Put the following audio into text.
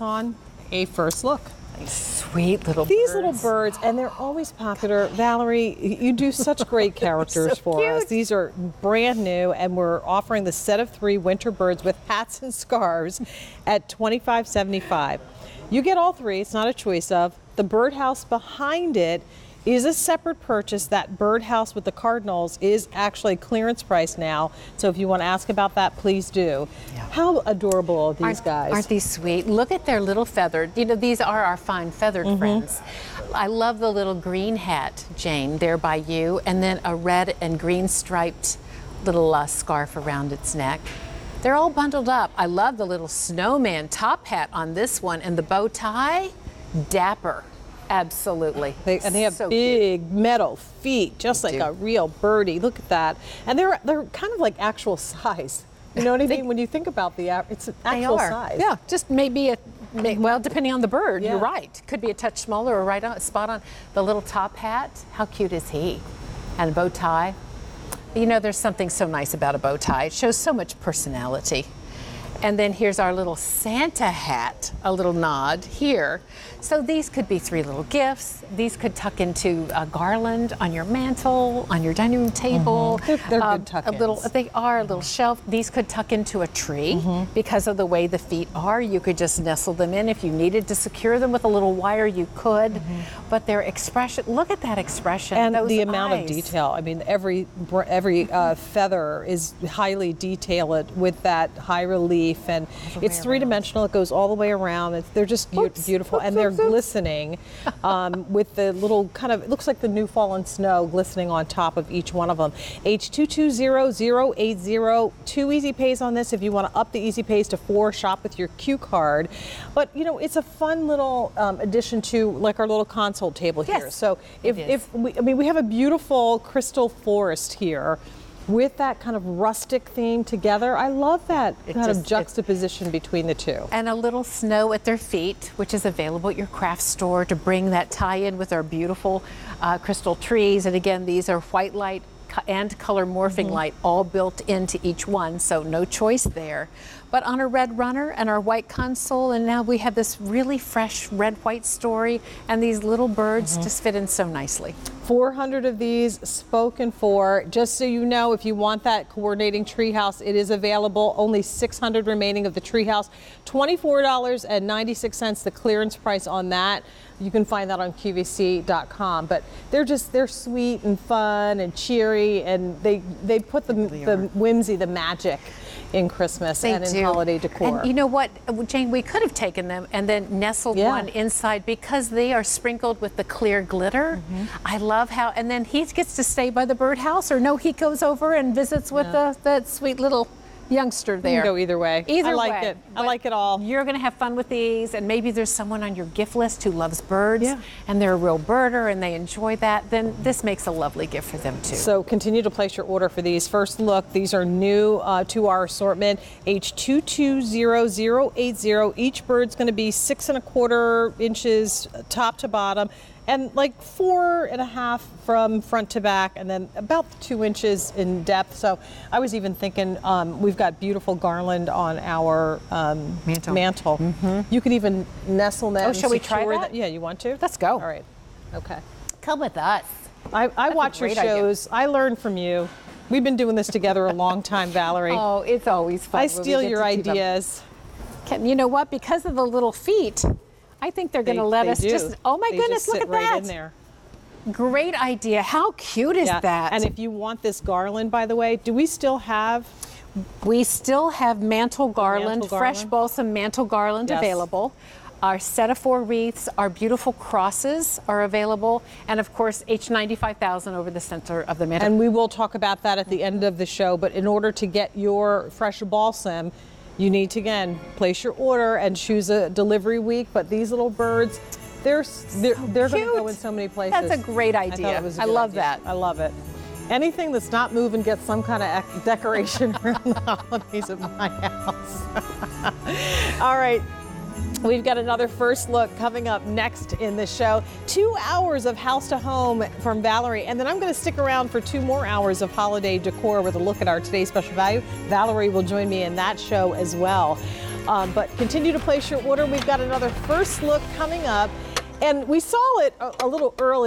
on a first look. Sweet little These birds. little birds, and they're always popular. Valerie, you do such great characters So for us. These are brand new, and we're offering the set of three winter birds with hats and scarves at $25.75. You get all three, it's not a choice of. The birdhouse behind it is a separate purchase. That birdhouse with the cardinals is actually clearance price now. So if you want to ask about that, please do. Yeah. How adorable are these Aren't, guys? aren't these sweet? Look at their little feathered. You know, these are our fine feathered Mm-hmm. friends. I love the little green hat, Jane, there by you, and then a red and green striped little uh, scarf around its neck. They're all bundled up. I love the little snowman top hat on this one, and the bow tie, dapper. Absolutely. They, and they have So cute. big metal feet, just like do. a real birdie. Look at that. And they're they're kind of like actual size. You know what I They- mean? When you think about the, av- it's an They actual are. size. Yeah, just maybe a, well, depending on the bird, Yeah. you're right. Could be a touch smaller or right on spot on. The little top hat, how cute is he? And a bow tie. You know, there's something so nice about a bow tie. It shows so much personality. And then here's our little Santa hat, a little nod here. So these could be three little gifts. These could tuck into a garland on your mantle, on your dining room table. They're- they're good Um, tuck-ins. A little, they are a little shelf. These could tuck into a tree Mm-hmm. because of the way the feet are. You could just nestle them in. If you needed to secure them with a little wire, you could. But their expression, look at that expression. Mm-hmm. And the amount of detail. I mean, every every uh, feather is highly detailed with that high relief, and way it's three dimensional. It goes all the way around. It's, they're just Oops, beautiful, oops, and they're oops, glistening um, with the little kind of. It looks like the new fallen snow glistening on top of each one of them. H two two zero zero eight zero. Two easy pays on this. If you want to up the easy pays to four, shop with your Q card. But you know, it's a fun little um, addition to like our little console table here. Yes, So if if we, I mean, we have a beautiful crystal forest here with that kind of rustic theme together. I love that It kind just- of juxtaposition between the two. and a little snow at their feet, which is available at your craft store to bring that tie in with our beautiful uh, crystal trees. And again, these are white light and color morphing light all built into each one, so no choice there. But on a red runner and our white console, and now we have this really fresh red white story, and these little birds mm-hmm. just fit in so nicely. 400 of these spoken for. Just so you know, if you want that coordinating treehouse, it is available. Only 600 remaining of the treehouse. $24.96 the clearance price on that. You can find that on QVC.com. But they're just they're sweet and fun and cheery, and they they put the the whimsy, the magic in Christmas and in holiday decor. And you know what, Jane, we could have taken them and then nestled Yeah. one inside because they are sprinkled with the clear glitter. Mm-hmm. I love how, and then he gets to stay by the birdhouse, or no, he goes over and visits with the, that sweet little youngster You there. can go either way. Either I like way. it. I like it all. You're going to have fun with these, and maybe there's someone on your gift list who loves birds, Yeah. and they're a real birder and they enjoy that. Then this makes a lovely gift for them too. So continue to place your order for these. First look, these are new uh, to our assortment. H220080. Each bird's going to be six and a quarter inches top to bottom, and like four and a half from front to back, and then about two inches in depth. So I was even thinking um, we've got beautiful garland on our um, Mantle. mantle. You could even nestle them. Oh, shall we try secure that? Yeah, you want to? Let's go. All right. Okay. Come with us. I watch your great idea. shows. I learn from you. We've been doing this together a long time, Valerie. Oh, it's always fun. I steal your to do them. ideas. Can- You know what? Because of the little feet, I think they're going to let us do. just. Oh my They goodness! Look at right that. in there. Great idea. How cute is Yeah. that? And if you want this garland, by the way, do we still have? we still have mantle garland, Mantle fresh garland? balsam mantle garland Yes. available. Our set of four wreaths, our beautiful crosses are available, and of course H95000 over the center of the mantle. And we will talk about that at the end of the show. But in order to get your fresh balsam, you need to again place your order and choose a delivery week. But these little birds, they're they're, they're going to go in so many places. That's a great idea. I, I love idea. that. I love it. Anything that's not moving gets some kind of decoration around the holidays at my house. All right. We've got another first look coming up next in the show. Two hours of house to home from Valerie, and then I'm going to stick around for two more hours of holiday decor with a look at our today's special value. Valerie will join me in that show as well. Um, but continue to place your order. We've got another first look coming up. And we saw it a, a little early.